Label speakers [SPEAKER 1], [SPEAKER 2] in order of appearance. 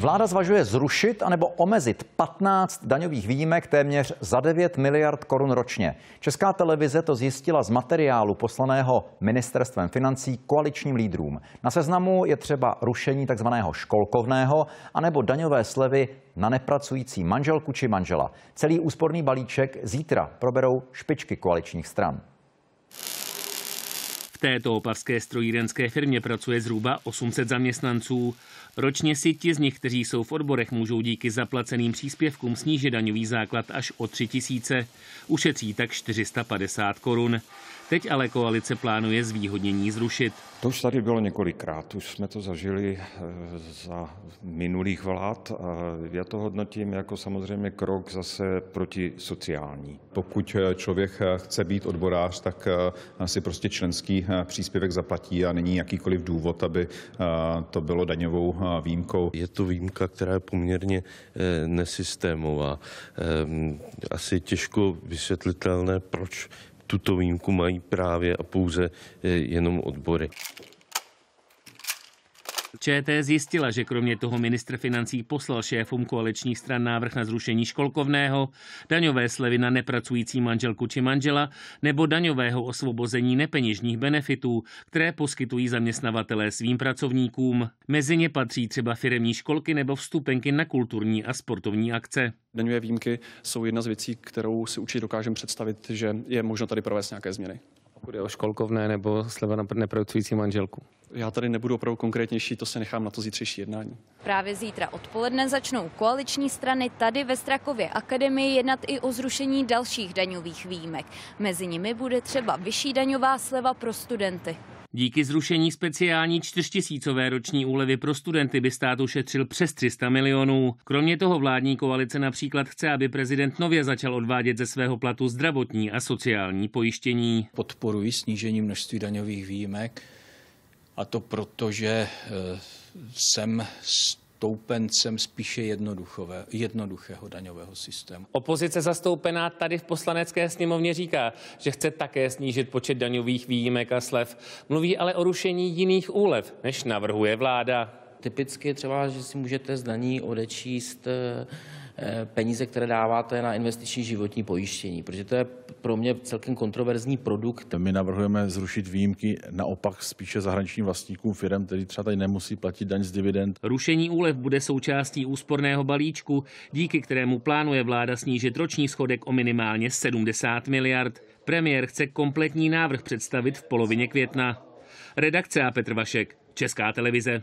[SPEAKER 1] Vláda zvažuje zrušit anebo omezit 15 daňových výjimek téměř za 9 miliard korun ročně. Česká televize to zjistila z materiálu poslaného ministerstvem financí koaličním lídrům. Na seznamu je třeba rušení takzvaného školkovného anebo daňové slevy na nepracující manželku či manžela. Celý úsporný balíček zítra proberou špičky koaličních stran.
[SPEAKER 2] V této opavské strojírenské firmě pracuje zhruba 800 zaměstnanců. Ročně si ti z nich, kteří jsou v odborech, můžou díky zaplaceným příspěvkům snížit daňový základ až o 3 tisíce. Ušetří tak 450 korun. Teď ale koalice plánuje zvýhodnění zrušit.
[SPEAKER 3] To už tady bylo několikrát, už jsme to zažili eh, za minulých vlád. Já to hodnotím jako samozřejmě krok zase proti sociální.
[SPEAKER 4] Pokud eh, člověk eh, chce být odborář, tak si prostě členský příspěvek zaplatí a není jakýkoliv důvod, aby to bylo daňovou výjimkou.
[SPEAKER 5] Je to výjimka, která je poměrně nesystémová. Ehm, asi těžko vysvětlitelné, proč tuto výjimku mají právě a pouze eh, jenom odbory.
[SPEAKER 2] ČT zjistila, že kromě toho ministr financí poslal šéfům koaličních stran návrh na zrušení školkovného, daňové slevy na nepracující manželku či manžela nebo daňového osvobození nepeněžních benefitů, které poskytují zaměstnavatelé svým pracovníkům. Mezi ně patří třeba firemní školky nebo vstupenky na kulturní a sportovní akce.
[SPEAKER 6] Daňové výjimky jsou jedna z věcí, kterou si určitě dokážeme představit, že je možno tady provést nějaké změny.
[SPEAKER 7] Pokud je o školkovné nebo sleva na nepracující manželku.
[SPEAKER 6] Já tady nebudu opravdu konkrétnější, to se nechám na to zítřejší jednání.
[SPEAKER 8] Právě zítra odpoledne začnou koaliční strany tady ve Strakově akademii jednat i o zrušení dalších daňových výjimek. Mezi nimi bude třeba vyšší daňová sleva pro studenty.
[SPEAKER 2] Díky zrušení speciální čtyřtisícové roční úlevy pro studenty by stát ušetřil přes 300 milionů. Kromě toho vládní koalice například chce, aby prezident nově začal odvádět ze svého platu zdravotní a sociální pojištění.
[SPEAKER 9] Podporuji snížení množství daňových výjimek a to proto, že eh, jsem stoupencem spíše jednoduchého daňového systému.
[SPEAKER 7] Opozice zastoupená tady v poslanecké sněmovně říká, že chce také snížit počet daňových výjimek a slev. Mluví ale o rušení jiných úlev, než navrhuje vláda.
[SPEAKER 10] Typicky třeba, že si můžete z daní odečíst eh, peníze, které dáváte na investiční životní pojištění, protože to je pro mě celkem kontroverzní produkt.
[SPEAKER 11] My navrhujeme zrušit výjimky naopak spíše zahraničním vlastníkům firm, kteří třeba tady nemusí platit daň z dividend.
[SPEAKER 2] Rušení úlev bude součástí úsporného balíčku, díky kterému plánuje vláda snížit roční schodek o minimálně 70 miliard. Premiér chce kompletní návrh představit v polovině května. Redakce a Petr Vašek, Česká televize.